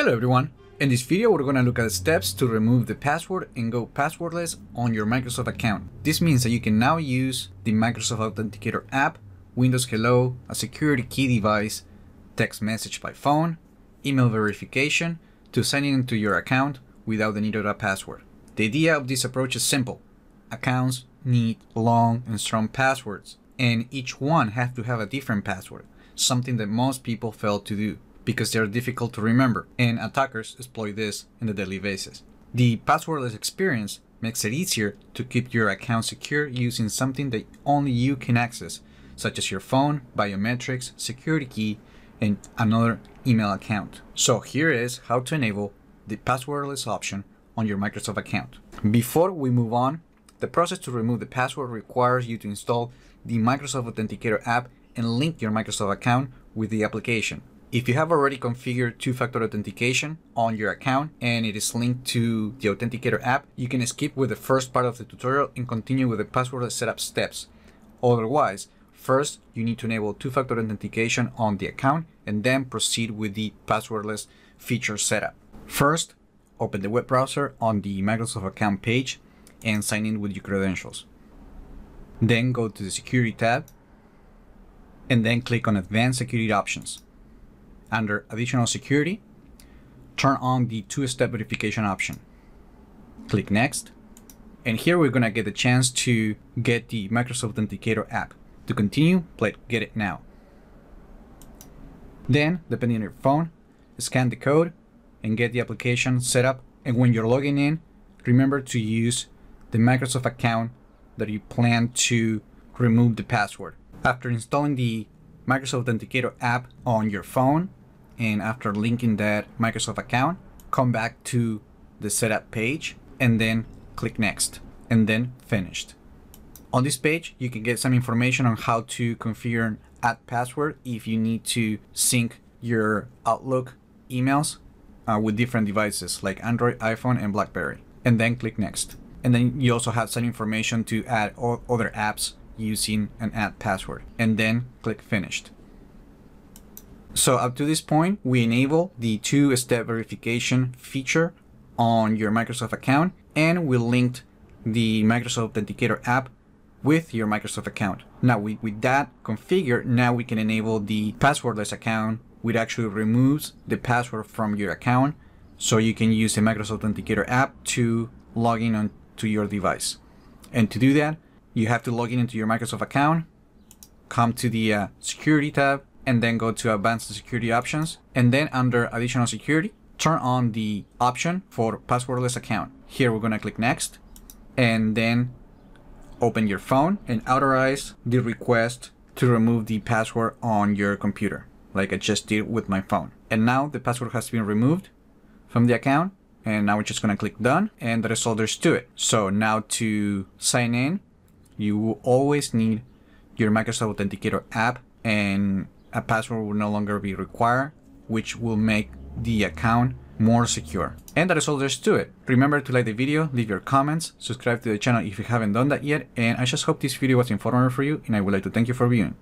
Hello everyone! In this video we're going to look at the steps to remove the password and go passwordless on your Microsoft account. This means that you can now use the Microsoft Authenticator app, Windows Hello, a security key device, text message by phone, email verification to sign into your account without the need of a password. The idea of this approach is simple. Accounts need long and strong passwords and each one has to have a different password, something that most people fail to do because they are difficult to remember, and attackers exploit this on a daily basis. The passwordless experience makes it easier to keep your account secure using something that only you can access, such as your phone, biometrics, security key, and another email account. So here is how to enable the passwordless option on your Microsoft account. Before we move on, the process to remove the password requires you to install the Microsoft Authenticator app and link your Microsoft account with the application. If you have already configured two-factor authentication on your account and it is linked to the Authenticator app, you can skip with the first part of the tutorial and continue with the password setup steps. Otherwise, first you need to enable two-factor authentication on the account and then proceed with the passwordless feature setup. First, open the web browser on the Microsoft account page and sign in with your credentials. Then go to the security tab and then click on advanced security options under additional security, turn on the two-step verification option. Click next. And here we're gonna get the chance to get the Microsoft Authenticator app. To continue, click get it now. Then, depending on your phone, scan the code and get the application set up. And when you're logging in, remember to use the Microsoft account that you plan to remove the password. After installing the Microsoft Authenticator app on your phone, and after linking that Microsoft account, come back to the setup page and then click next and then finished. On this page, you can get some information on how to configure an app password if you need to sync your Outlook emails uh, with different devices like Android, iPhone, and BlackBerry. And then click next. And then you also have some information to add other apps using an app password. And then click finished. So up to this point, we enable the two-step verification feature on your Microsoft account and we linked the Microsoft Authenticator app with your Microsoft account. Now with, with that configured, now we can enable the passwordless account which actually removes the password from your account so you can use the Microsoft Authenticator app to log in onto your device. And to do that, you have to log in into your Microsoft account, come to the uh, security tab, and then go to advanced security options and then under additional security turn on the option for passwordless account. Here we're going to click next and then open your phone and authorize the request to remove the password on your computer like I just did with my phone. And now the password has been removed from the account and now we're just going to click done and that is all there's to it. So now to sign in you will always need your Microsoft Authenticator app and a password will no longer be required, which will make the account more secure. And that is all there is to it. Remember to like the video, leave your comments, subscribe to the channel if you haven't done that yet, and I just hope this video was informative for you and I would like to thank you for viewing.